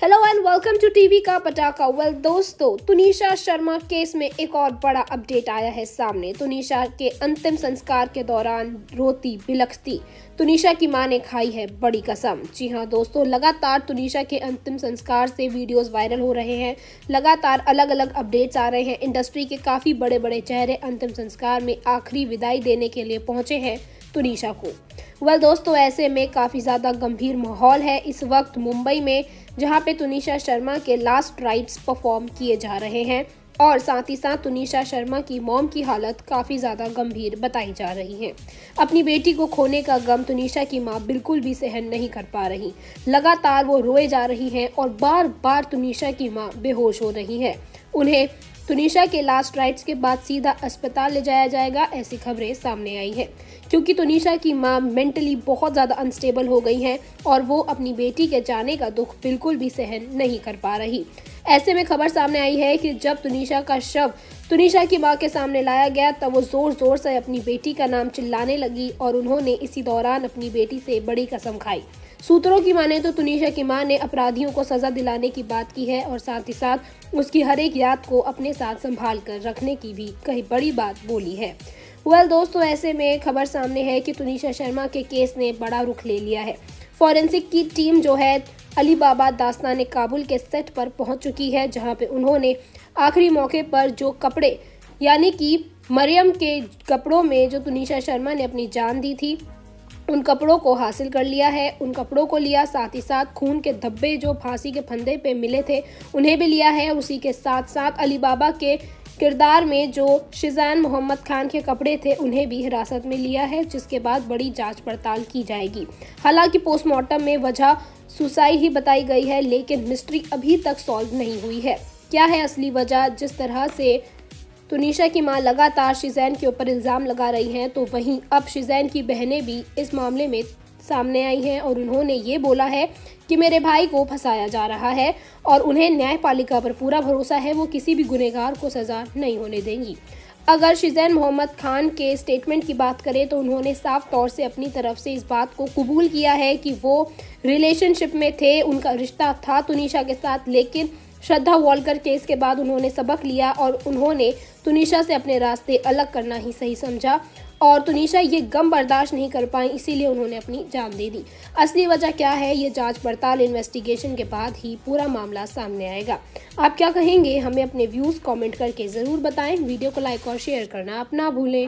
Hello and welcome to TV का पटाखा। Well दोस्तों, तुनिशा शर्मा केस में एक और बड़ा अपडेट आया है सामने। तुनिशा के अंतिम संस्कार के दौरान रोती बिलखती। तुनिशा की माँ ने खाई है बड़ी कसम। जी हाँ दोस्तों, लगातार तुनिशा के अंतिम संस्कार से वीडियोस वायरल हो रहे हैं। लगातार अलग अलग अपडेट्स आ रहे हैं। इंडस्ट्री के काफ़ी बड़े बड़े चेहरे अंतिम संस्कार में आखिरी विदाई देने के लिए पहुँचे हैं तुनिशा को। वेल दोस्तों, ऐसे में काफ़ी ज़्यादा गंभीर माहौल है इस वक्त मुंबई में, जहाँ पे तुनिशा शर्मा के लास्ट राइट्स परफॉर्म किए जा रहे हैं और साथ ही साथ तुनिशा शर्मा की मॉम की हालत काफ़ी ज़्यादा गंभीर बताई जा रही है। अपनी बेटी को खोने का गम तुनिशा की माँ बिल्कुल भी सहन नहीं कर पा रही। लगातार वो रोए जा रही हैं और बार बार तुनिशा की माँ बेहोश हो रही है। उन्हें तुनिशा के लास्ट राइट्स के बाद सीधा अस्पताल ले जाया जाएगा, ऐसी खबरें सामने आई है। क्योंकि तुनिशा की माँ मेंटली बहुत ज़्यादा अनस्टेबल हो गई हैं और वो अपनी बेटी के जाने का दुख बिल्कुल भी सहन नहीं कर पा रही। ऐसे में खबर सामने आई है कि जब तुनिशा का शव तुनिशा की माँ के सामने लाया गया, तब वो ज़ोर ज़ोर से अपनी बेटी का नाम चिल्लाने लगी और उन्होंने इसी दौरान अपनी बेटी से बड़ी कसम खाई। सूत्रों की माने तो तुनिशा की माँ ने अपराधियों को सजा दिलाने की बात की है और साथ ही साथ उसकी हर एक याद को अपने साथ संभाल कर रखने की भी कई बड़ी बात बोली है। वेल well, दोस्तों ऐसे में खबर सामने है कि तुनिशा शर्मा के केस ने बड़ा रुख ले लिया है। फॉरेंसिक की टीम जो है अली बाबा दास्तान काबुल के सेट पर पहुँच चुकी है जहाँ पे उन्होंने आखिरी मौके पर जो कपड़े यानी कि मरियम के कपड़ों में जो तुनिशा शर्मा ने अपनी जान दी थी उन कपड़ों को हासिल कर लिया है। उन कपड़ों को लिया, साथ ही साथ खून के धब्बे जो फांसी के फंदे पे मिले थे, उन्हें भी लिया है। उसी के साथ साथ अली बाबा के किरदार में जो शिजान मोहम्मद खान के कपड़े थे, उन्हें भी हिरासत में लिया है, जिसके बाद बड़ी जाँच पड़ताल की जाएगी। हालाँकि पोस्टमार्टम में वजह सुसाइड ही बताई गई है, लेकिन मिस्ट्री अभी तक सॉल्व नहीं हुई है। क्या है असली वजह? जिस तरह से तुनिशा की माँ लगातार शिजैन के ऊपर इल्ज़ाम लगा रही हैं तो वहीं अब शिजैन की बहनें भी इस मामले में सामने आई हैं और उन्होंने ये बोला है कि मेरे भाई को फंसाया जा रहा है और उन्हें न्यायपालिका पर पूरा भरोसा है, वो किसी भी गुनहगार को सज़ा नहीं होने देंगी। अगर शिजैन मोहम्मद खान के स्टेटमेंट की बात करें तो उन्होंने साफ़ तौर से अपनी तरफ़ से इस बात को कबूल किया है कि वो रिलेशनशिप में थे, उनका रिश्ता था तुनिशा के साथ, लेकिन श्रद्धा वॉलकर केस के बाद उन्होंने सबक लिया और उन्होंने तुनिशा से अपने रास्ते अलग करना ही सही समझा। और तुनिशा ये गम बर्दाश्त नहीं कर पाई, इसीलिए उन्होंने अपनी जान दे दी। असली वजह क्या है? ये जाँच पड़ताल इन्वेस्टिगेशन के बाद ही पूरा मामला सामने आएगा। आप क्या कहेंगे? हमें अपने व्यूज़ कमेंट करके ज़रूर बताएँ। वीडियो को लाइक और शेयर करना आप ना भूलें।